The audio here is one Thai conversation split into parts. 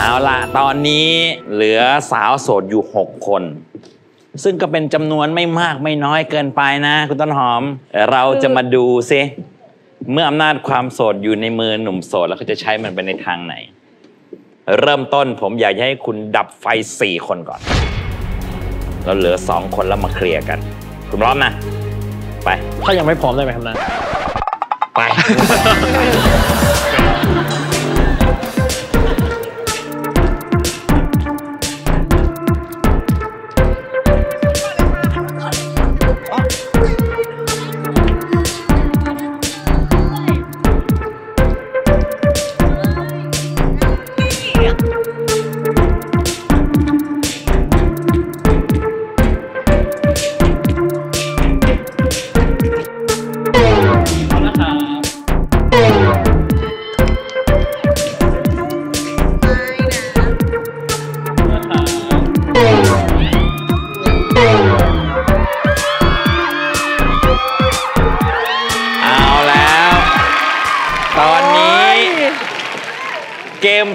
เอาละตอนนี้เหลือสาวโสดอยู่ 6 คน ซึ่งก็เป็นจำนวนไม่มากไม่น้อยเกินไปนะ คุณต้นหอม เราจะมาดูซิเมื่ออำนาจความโสดอยู่ในมือหนุ่มโสด แล้วเขาจะใช้มันไปในทางไหน เริ่มต้นผมอยากจะให้คุณดับไฟ 4 คนก่อน เราเหลือ 2 คนแล้วมาเคลียร์กัน คุณพร้อมนะ ไป ถ้ายังไม่พร้อมได้ไหมครับนะ ไป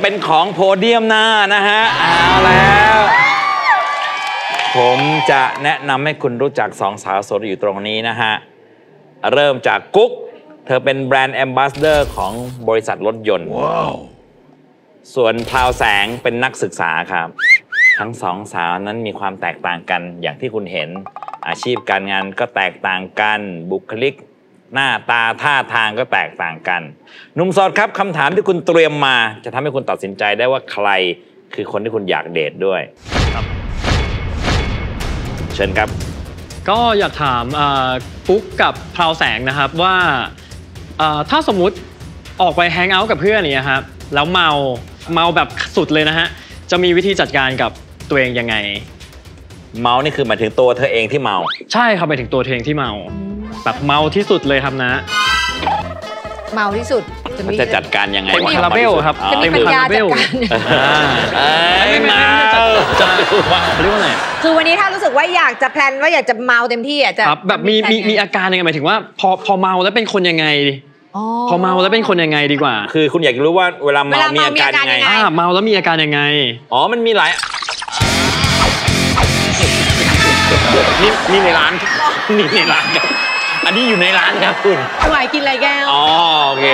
เกมเป็นของโพเดียมหน้านะฮะเอาแล้ว ผมจะแนะนำให้คุณรู้จักสองสาวโสดอยู่ตรงนี้นะฮะ เริ่มจากกุ๊ก เธอเป็นแบรนด์แอมบาสเดอร์ของบริษัทรถยนต์ ส่วนพราวแสงเป็นนักศึกษาครับ ทั้งสองสาวนั้นมีความแตกต่างกันอย่างที่คุณเห็น อาชีพการงานก็แตกต่างกันบุคลิก หน้าตาท่าทางก็แตกต่างกันหนุ่มโสดครับคำถามที่คุณเตรียมมา จะทำให้คุณตัดสินใจได้ว่าใครคือคนที่คุณอยากเดทด้วยครับเชิญครับ ก็อยากถามเอ่อปุ๊กกับพราวแสงนะครับว่าเอ่อถ้าสมมุติออกไปแฮงเอาท์กับเพื่อนเนี่ยครับแล้วเมาเมาแบบสุดเลยนะฮะจะมีวิธีจัดการกับตัวเองยังไง เมานี่คือหมายถึงตัวเธอเองที่เมา ใช่ครับไปถึงตัวเธอเองที่เมา แบบเมาที่สุดเลยครับนะ เมาที่สุดมันจะจัดการยังไงเต็มวะคาราเบลครับอ๋อจะมีปัญญาจัดการ อ่าเอ้ยเมาจะเรียกว่าไงคือวันนี้ถ้ารู้สึกว่าอยากจะแพลนว่าอยากจะเมาเต็มที่อะจะครับแบบมีมีมีอาการยังไงหมายถึงว่า พอพอเมาแล้วเป็นคนยังไงอ๋อพอเมาแล้วเป็นคนยังไงดีกว่าคือคุณอยากรู้ว่าเวลาเมาเวลามีเมาอาการยังไงมีอาการยังไง อ่าเมาแล้วมีอาการยังไง อ๋อ มันมีหลาย นี่นี่ในร้าน นี่ในร้านครับ อันนี้อยู่ในร้านครับคุณไหวกินอะไรแก้วอ๋อโอเค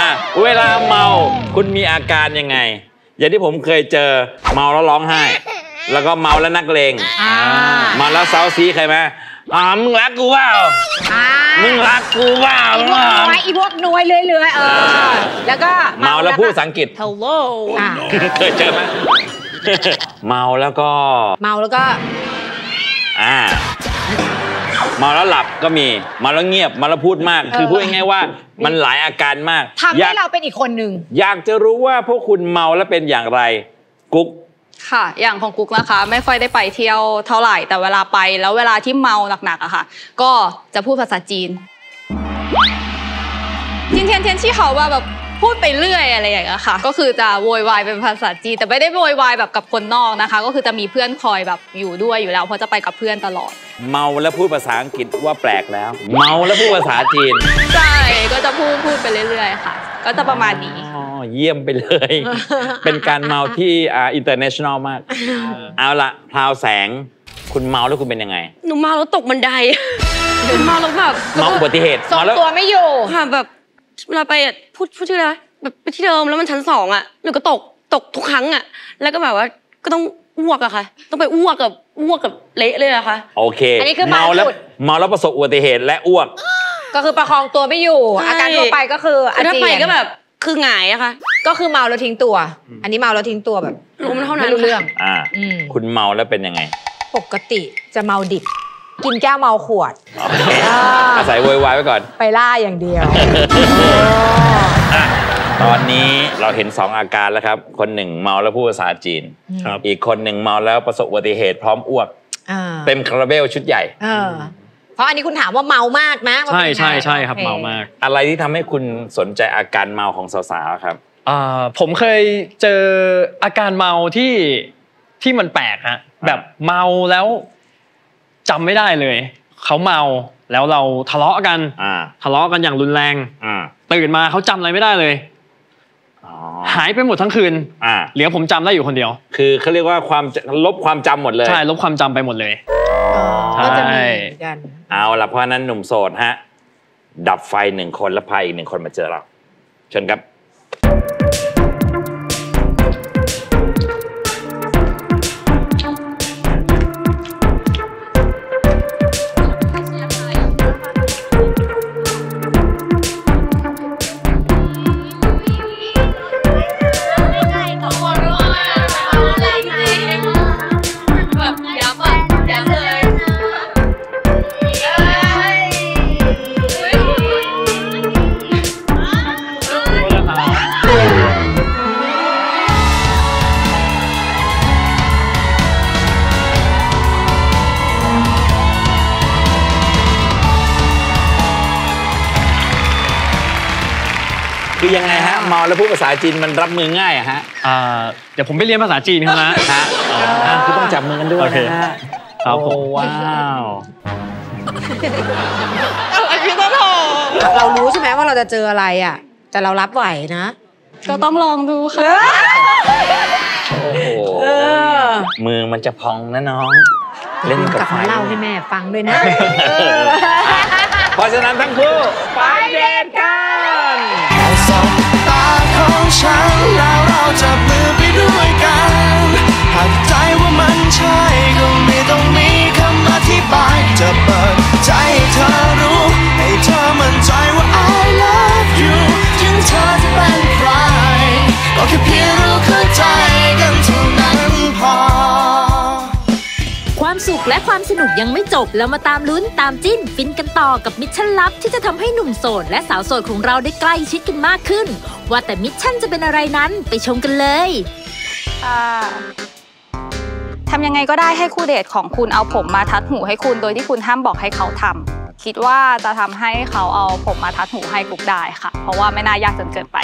อะเวลาเมาคุณมีอาการยังไง อย่างที่ผมเคยเจอเมาแล้วร้องไห้ แล้วก็เมาแล้วนักเลงอ่าเมาแล้วเซาซีใครไหมอ่ามึงรักกูเปล่าอ่ามึงรักกูเปล่าอีพวกน้อยอีพวกน้อยเรื่อยๆเออ แล้วก็เมาแล้วพูดภาษาอังกฤษ hello อ่าเคยเจอไหมเมาแล้วก็ เมาแล้วก็ อ่าเมาแล้วหลับก็มีเมาแล้วเงียบเมาแล้วพูดมาก คือพูดง่ายๆว่ามันหลายอาการมากทำอยาให้กเราเป็นอีกคนหนึ่งอยากจะรู้ว่าพวกคุณเมาแล้วเป็นอย่างไร กุ๊กค่ะ อย่างของกุ๊กนะคะ ไม่ค่อยได้ไปเที่ยวเท่าไหร่ แต่เวลาไปแล้วเวลาที่เมาหนักๆอะค่ะ ก็จะพูดภาษาจีน今天天气好 ว่าแบบ พูดไปเรื่อยอะไรอย่างเงี้ยค่ะ ก็คือจะโวยวายเป็นภาษาจีนแต่ไม่ได้โวยวายแบบกับคนนอกนะคะ ก็คือจะมีเพื่อนคอยแบบอยู่ด้วยอยู่แล้วเพราะจะไปกับเพื่อนตลอด เมาแล้วพูดภาษาอังกฤษว่าแปลกแล้ว เมาแล้วพูดภาษาจีน ใช่ก็จะพูดพูดไปเรื่อย ๆ ค่ะ ก็จะประมาณนี้อ๋อเยี่ยมไปเลย เป็นการเมาที่อ่า international มาก เอาละพราวแสงคุณเมาแล้วคุณเป็นยังไง หนูเมาแล้วตกบันได หนูเมาแล้วแบบเมาอุบัติเหตุทรงเมาแล้วตัวไม่อยู่ค่ะแบบ เวลาไปอะพูดพูดชื่ออะไรแบบไปที่เดิมแล้วมันชั้นสองอะหนูก็ตกตกทุกครั้งอะ แล้วก็แบบว่าก็ต้องอ้วกอะค่ะ ต้องไปอ้วกกับอ้วกกับเละเลยอะค่ะ โอเคอันนี้คือเมาแล้วเมาสุด เมาแล้วประสบอุบัติเหตุและอ้วก ก็คือประคองตัวไม่อยู่ ใช่ อาการทั่วไปก็คืออาแล้วถ้าเจีไปยนก็แบบคือหงายอะค่ะ ก็คือเมาแล้วทิ้งตัว อันนี้เมาแล้วทิ้งตัวแบบรู้มันเท่านั้น ไม่รู้เรื่อง อ่า อืมคุณเมาแล้วเป็นยังไง ปกติจะเมาดิบ กินแก้วเมาขวดโอเคอ่าอาศัยโวยวายไว้ก่อน ไปล่าอย่างเดียวอะตอนนี้เราเห็นสองอาการแล้วครับ คนหนึ่งเมาแล้วพูดภาษาจีน ครับอีกคนหนึ่งเมาแล้วประสบอุบัติเหตุพร้อมอ้วก อ่าเต็มคาราเบลชุดใหญ่ เออเพราะอันนี้คุณถามว่าเมามากนะว่าใช่เป็นยังไงใช่ใช่ครับโอเมามากอะไรที่ทำให้คุณสนใจอาการเมาของสาวๆครับ อ่าผมเคยเจออาการเมาที่ที่มันแปลกฮะแบบเมาแล้ว จำไม่ได้เลย เขาเมาแล้วเราทะเลาะกันอ่าทะเลาะกันอย่างรุนแรงอ่าตื่นมาเขาจำอะไรไม่ได้เลยอ๋อหายไปหมดทั้งคืนอ่าเหลือผมจำได้อยู่คนเดียว คือเขาเรียกว่าความจลบความจำหมดเลยใช่ลบความจำไปหมดเลยใช่ก็จะมีเหมือนกันเอาละเพราะฉะนั้นหนุ่มโสดฮะ ดับไฟหนึ่งคนแล้วพาอีกหนึ่งคนมาเจอเราเชิญครับ มาแล้วพูดภาษาจีนมันรับมือง่ายอะฮะอ่าเดี๋ยวผมไปเรียนภาษาจีนครับนะฮะอ่าคือต้องจับมือกันด้วยโอเคนะฮะครับผมโอ้ว้าวเรารู้ใช่ไหมว่าเราจะเจออะไรอะ แต่เรารับไหวนะ ก็ต้องลองดูค่ะโอ้โหเออมือมันจะพองนะน้อง เล่นกับกลับไฟมาเล่าให้แม่ฟังด้วยนะ เพราะฉะนั้นทั้งคู่ไป ฉันแล้วเราจับมือไปด้วยกัน หากใจว่ามันใช่ก็ไม่ต้องมีคำอธิบาย จะเปิดใจให้เธอรู้ ให้เธอมั่นใจว่า I love you ถึงเธอจะเป็นใครก็แค่เพียง และความสนุกยังไม่จบแล้วมาตามลุ้นตามจิ้น ฟินกันต่อกับ mission ลับ ที่จะทำให้หนุ่มโสด และสาวโสดของเราได้ใกล้ชิดกันมากขึ้น ว่าแต่ mission จะเป็นอะไรนั้นไปชมกันเลยทำยังไงก็ได้ให้คู่เดทของคุณเอาผมมาทัดหูให้คุณโดยที่คุณห้ามบอกให้เขาทำคิดว่าจะทำให้เขาเอาผมมาทัดหูให้กุ๊กได้ค่ะ เพราะว่าไม่น่ายากจนเกินไป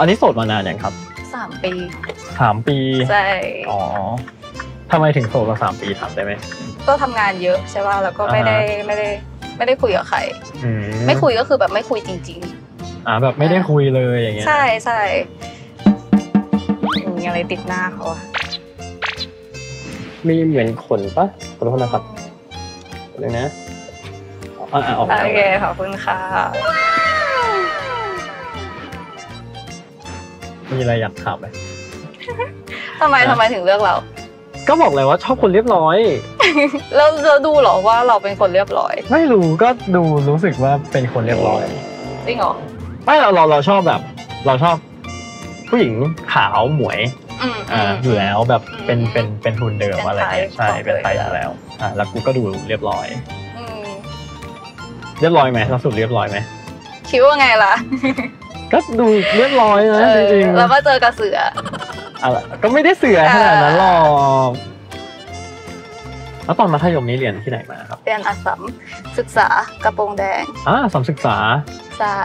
อันนี้โสดมานานยังครับสามปีสามปีใช่อ๋อทำไมถึงโสดมาสามปีถามได้ไหมก็ทำงานเยอะใช่ป่ะแล้วก็ไม่ได้อ่าฮะไม่ได้ไม่ได้คุยกับใครอืไม่คุยก็คือแบบไม่คุยจริงอ่าแบบไม่ได้คุยเลยอย่างเงี้ๆยใช่ใช่มีอะไรติดหน้าเขาอะมีเหมือนขนปะขอโทษนะครับเดี๋ยวนะอ่าอ่าออกโอเคขอบคุณค่ะ มีอะไรอยากถามไหมทำไมทำไมถึงเลือกเรา ก็บอกเลยว่าชอบคนเรียบร้อย แล้วเราดูเหรอว่าเราเป็นคนเรียบร้อย ไม่รู้ก็ดูรู้สึกว่าเป็นคนเรียบร้อยจริงเหรอไม่เราเราเราชอบแบบ เราชอบ ผู้หญิงขาวหมวยอืมอ่าอยู่แล้วแบบเป็นอืมเป็นเป็นทุนเดิมเป็นอะไรเงี้ยไทป์ใช่ของเป็นไทยตัวเองอยู่แล้วอ่าแล้วกูก็ดูเรียบร้อยอืมเรียบร้อยไหมเราสุดเรียบร้อยไหมคิดว่าไงล่ะ ก็ดูเรียบร้อยนะเอจอริงๆแล้วมาเจอกับเสืออะไรก็ไม่ได้เสือขนาดนั้นหรอกแล้วตอนมัธยมนี้เรียนที่ไหนมาครับ เรียนอัสสัมศึกษากระโปรงแดงอ่าสามศึกษาใช่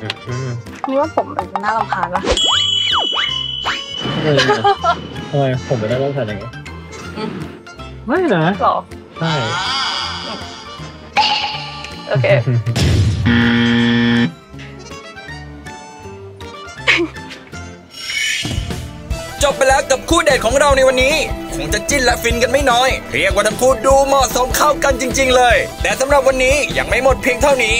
อืมอืมนี่ว่าผมมันน่ารำคาญปะเออทำไมผมไม่ได้ต้องทำอย่างนี้อืมไม่นะหรอใช่ โอเค จบไปแล้วกับคู่เดทของเราในวันนี้คงจะจิ้นและฟินกันไม่น้อย เรียกว่าทั้งคู่ดูเหมาะสมเข้ากันจริง ๆ เลย แต่สำหรับวันนี้ยังไม่หมดเพียงเท่านี้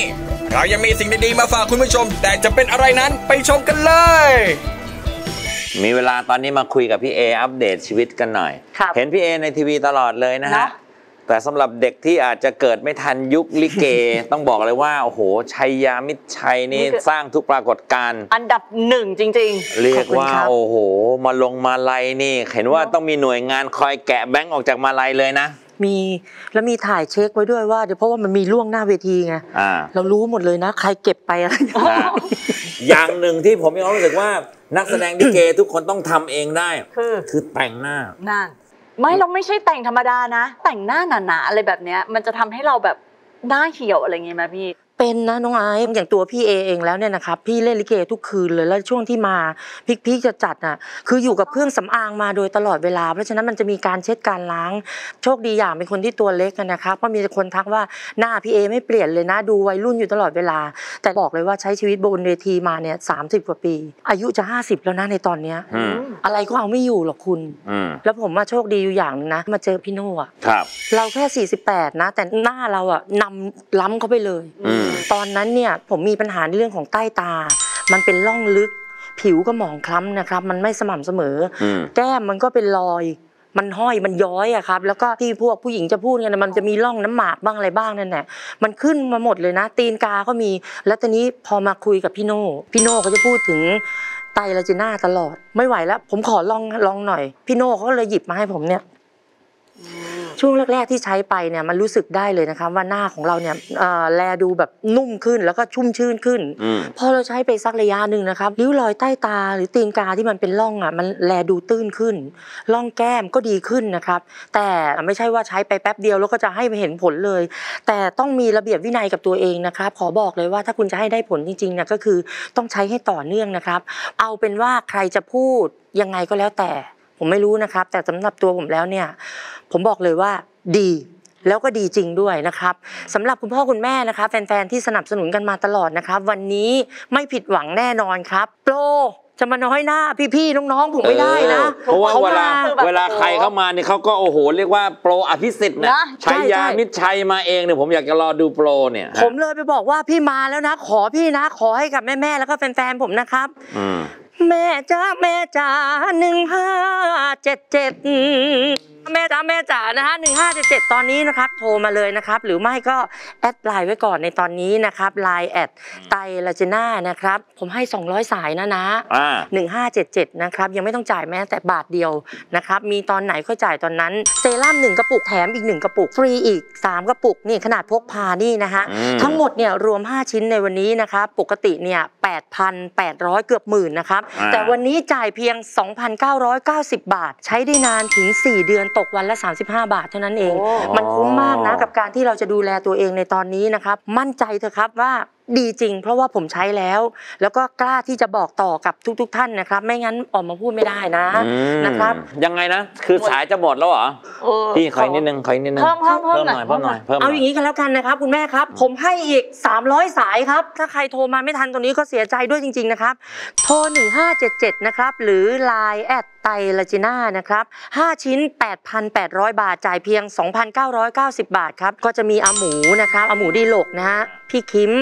เรายังมีสิ่งดีๆมาฝากคุณผู้ชม แต่จะเป็นอะไรนั้นไปชมกันเลย มีเวลาตอนนี้มาคุยกับพี่เออัปเดตชีวิตกันหน่อยครับเห็นพี่เอในทีวีตลอดเลยนะฮะเนอะ แต่สำหรับเด็กที่อาจจะเกิดไม่ทันยุคลิเก ต้องบอกเลยว่า โอ้โหชัยยามิตรชัยนี่สร้างทุกปรากฏการณ์อันดับหนึ่งจริง ๆ เรียขกอบคุณว่าครับโอ้โห มาลงมาลัยนี่ เห็นว่าต้องมีหน่วยงานคอยแกะแบงค์ออกจากมาลัยเลยนะ มีแล้วมีถ่ายเช็คไว้ด้วยว่าเดี๋ยวเพราะว่ามันมีล่วงหน้าเวทีไงอ่าเรารู้หมดเลยนะ ใครเก็บไปอะไรนะอย่างหนึ่งที่ผมมีความรู้สึกว่านักแสดงลิเกทุกคนต้องทำเองได้ คือคือแต่งหน้านั่น ไม่เราไม่ใช่แต่งธรรมดานะ แต่งหน้าหนาๆอะไรแบบเนี้ยมันจะทำให้เราแบบหน้าเหี่ยวอะไรเงี้ยไหมพี่ เป็นนะน้องไอซ์อย่างตัวพี่เอเองแล้วเนี่ยนะครับพี่เล่นลิเกทุกคืนเลยแล้วช่วงที่มาพิกพีจะจัดน่ะคืออยู่กับเครื่องสำอางมาโดยตลอดเวลาเพราะฉะนั้นมันจะมีการเช็ดการล้างโชคดีอย่างเป็นคนที่ตัวเล็กอะนะครับเพราะมีคนทักว่าหน้าพี่เอไม่เปลี่ยนเลยนะดูวัยรุ่นอยู่ตลอดเวลา แต่บอกเลยว่าใช้ชีวิตบนเวทีมาเนี่ยสามสิบกว่าปี อายุจะ50แล้วนะในตอนเนี้ยอืมอะไรก็เอาไม่อยู่หรอกคุณอืมแล้วผมมาโชคดีอยู่อย่างหนึงนะ มาเจอพี่โน่อะครับเราแค่48นะ แต่หน้าเราอะนำล้ำเข้าไปเลยอืมตอนนั้นเนี่ยผมมีปัญหาในเรื่องของใต้ตา มันเป็นร่องลึก ผิวก็หมองคล้ำนะครับ มันไม่สม่ำเสมอออืมแก้มมันก็เป็นรอย มันห้อยมันย้อยอะครับ แล้วก็ที่พวกผู้หญิงจะพูดกันนะมันจะมีร่องน้ำหมากบ้างอะไรบ้างนั่นแหละมันขึ้นมาหมดเลยนะ ตีนกาก็มี แล้วตอนนี้พอมาคุยกับพี่โน่พี่โน่เขาจะพูดถึงไตรลาจิน่าตลอด ไม่ไหวแล้ว ผมขอลองลองหน่อย พี่โน่เขาก็เลยหยิบมาให้ผมเนี่ย ช่วงแรกๆที่ใช้ไปเนี่ยมันรู้สึกได้เลยนะครับว่าหน้าของเราเนี่ยเอ่อแลดูแบบนุ่มขึ้นแล้วก็ชุ่มชื่นขึ้นอืมพอเราใช้ไปสักระยะหนึ่งนะครับริ้วรอยใต้ตาหรือตีนกาที่มันเป็นร่องอะมันแลดูตื้นขึ้นร่องแก้มก็ดีขึ้นนะครับ แต่ไม่ใช่ว่าใช้ไปแป๊บเดียวแล้วก็จะให้เห็นผลเลย แต่ต้องมีระเบียบวินัยกับตัวเองนะครับ ขอบอกเลยว่าถ้าคุณจะให้ได้ผลจริงๆเนี่ยก็คือต้องใช้ให้ต่อเนื่องนะครับ เอาเป็นว่าใครจะพูดยังไงก็แล้วแต่ ผมไม่รู้นะครับ แต่สำหรับตัวผมแล้วเนี่ย ผมบอกเลยว่าดีแล้วก็ดีจริงด้วยนะครับสำหรับคุณพ่อคุณแม่นะครับ แฟนๆที่สนับสนุนกันมาตลอดนะครับ วันนี้ไม่ผิดหวังแน่นอนครับโปรจะมาน้อยหน้าพี่ๆน้องๆผมไม่ได้นะเออเพราะว่าขเวลามาเวลาใครเข้ามาเนี่ยเขาก็โอ้โห เรียกว่าโปรอภิสิทธิ์นะนะไชยาใช่ใช่มิตรชัยมาเองเนี่ยผมอยากจะรอดูโปรเนี่ย ผมเลยไปบอกว่าพี่มาแล้วนะ ขอพี่นะ ขอให้กับแม่ๆแล้วก็แฟนๆผมนะครับอืม แม่จ้าแม่จ๋าหนึ่งห้าเจ็ดเจ็ดแม่จ๋าแม่จ๋านะฮะหนึ่งห้าเจ็ดเจ็ดตอนนี้นะครับ โทรมาเลยนะครับ หรือไม่ก็ add ไลน์ไว้ก่อนในตอนนี้นะครับไลน์ addไตลาจิน่านะครับ ผมให้ 200 สายนะนะอ่า1577นะครับ ยังไม่ต้องจ่ายแม้แต่บาทเดียวนะครับ มีตอนไหนก็จ่ายตอนนั้น เซรั่ม1กระปุกแถมอีก1กระปุก ฟรีอีก 3 กระปุกนี่ขนาดพกพานี่นะฮะอืมทั้งหมดเนี่ยรวม 5 ชิ้นในวันนี้นะครับปกติเนี่ย8,800เกือบหมื่นนะครับอ่าแต่วันนี้จ่ายเพียง 2,990 บาท ใช้ได้นานถึง 4 เดือนตกวันละ 35 บาทเท่านั้นเอง มันคุ้มมากนะกับการที่เราจะดูแลตัวเองในตอนนี้นะครับ มั่นใจเถอะครับว่า ดีจริงเพราะว่าผมใช้แล้วแล้วก็กล้าที่จะบอกต่อกับทุกๆท่านนะครับ ไม่งั้นออกมาพูดไม่ได้นะอืมนะครับยังไงนะคือสายจะหมดแล้วเหรอเออพี่ขออีกนิดนึงขออีกนิดนึงเพิ่มเพิ่มเพิ่มหน่อยหน่เพิ่อยมหน่อยเพิ่มหน่เอาอยอย่างนี้กันแล้วกันนะครับคุณแม่ครับ ผมให้อีก 300 สายครับ ถ้าใครโทรมาไม่ทันตรงนี้ก็เสียใจด้วยจริง ๆนะครับ โทร 1577 นะครับ หรือ Line แอด ไตลาจิน่านะครับ5ชิ้น 8,800 บาทจ่ายเพียง 2,990 บาทครับก็จะมีอาหมูนะครับอาหมูดีหลกนะฮะพี่คิม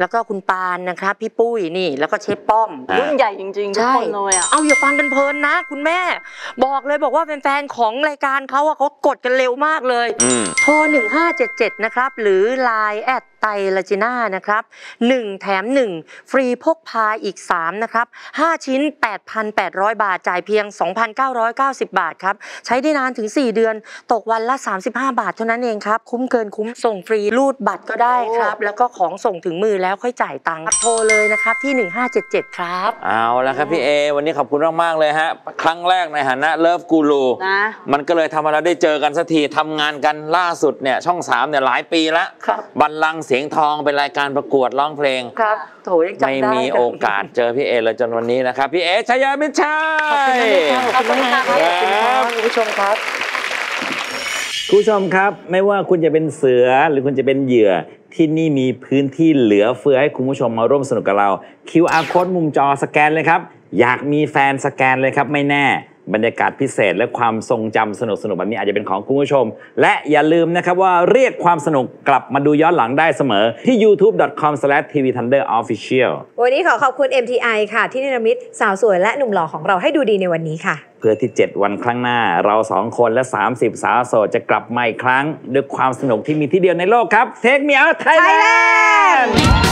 แล้วก็คุณปานนะครับพี่ปุ้ยนี่แล้วก็เชฟป้อมรุ่นใหญ่จริงๆทุกใช่คนเลยอะเอาอย่าฟังกันเพลินนะ คุณแม่ บอกเลยบอกว่าแฟนๆของรายการเขาอะเขากดกันเร็วมากเลยอืมโทร1577นะครับ หรือ Line แอดไตลาจิน่านะครับ 1 แถม 1 ฟรีพกพาอีก 3 นะครับ 5 ชิ้น 8,800 บาท จ่ายเพียง 2,990 บาทครับ ใช้ได้นานถึง 4 เดือน ตกวันละ 35 บาทเท่านั้นเองครับ คุ้มเกินคุ้มส่งฟรีรูดบัตรก็ได้ครับ แล้วก็ของส่งถึงมือแล้วค่อยจ่ายตังค์โทรเลยนะครับที่ 1577 ครับเอาละครับพี่เอวันนี้ขอบคุณมากๆเลยฮะครั้งแรกในฐานะเลิฟกูรูนะมันก็เลยทำให้เราได้เจอกันสักทีทำงานกันล่าสุดเนี่ยช่อง3เนี่ยหลายปีแล้วครับบัลลังก์เสียงทองเป็นรายการประกวดร้องเพลงครับโถยังจำได้ไม่มีโอกาสเจอพี่เอเลยจนวันนี้นะครับพี่เอชยามิตรชัยขอบคุณมากครับขอบคุณครับคุณผู้ชมครับ คุณผู้ชมครับ ไม่ว่าคุณจะเป็นเสือหรือคุณจะเป็นเหยื่อที่นี่มีพื้นที่เหลือเฟือให้คุณผู้ชมมาร่วมสนุกกับเรา QR code มุมจอสแกนเลยครับ อยากมีแฟนสแกนเลยครับ ไม่แน่ บรรยากาศพิเศษและความทรงจำสนุกๆแบบนี้อาจจะเป็นของคุณผู้ชม และอย่าลืมนะครับว่าเรียกความสนุกกลับมาดูย้อนหลังได้เสมอที่ youtube.com/tvthunderofficial วันนี้ขอขอบคุณ MTI ค่ะ ที่เนรมิตสาวสวยและหนุ่มหล่อของเราให้ดูดีในวันนี้ค่ะ เพื่อที่ 7 วันครั้งหน้า เราสองคนและ 30 สาวโสดจะกลับมาอีกครั้ง ด้วยความสนุกที่มีที่เดียวในโลกครับ Take me out Thailand เทค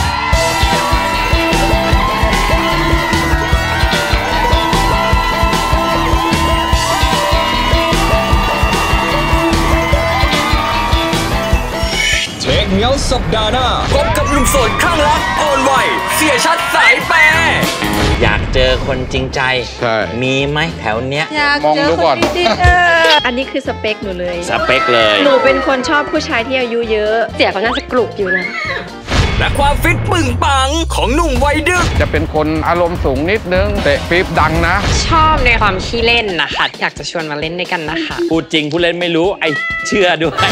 เมียวสัปดาห์หน้าพบกับหนุ่มโสดข้างรักโอนไวเสียชัดสายแปรอยากเจอคนจริงใจ ใช่ มีไหมแถวเนี้ย อยากมองเจอดูคก่อนน ดีๆเอออันนี้คือสเปคหนูเลย สเปคเลย หนูเป็นคนชอบผู้ชายที่อายุเยอะ เสียเขาน่าจะกลุกอยู่นะ และความฟิตปึงปังของหนุ่มวัยดึก จะเป็นคนอารมณ์สูงนิดนึงเตะปี๊บดังนะ ชอบในความขี้เล่นนะคะ อยากจะชวนมาเล่นด้วยกันนะคะ พูดจริงผู้เล่นไม่รู้ไอเชื่อด้วย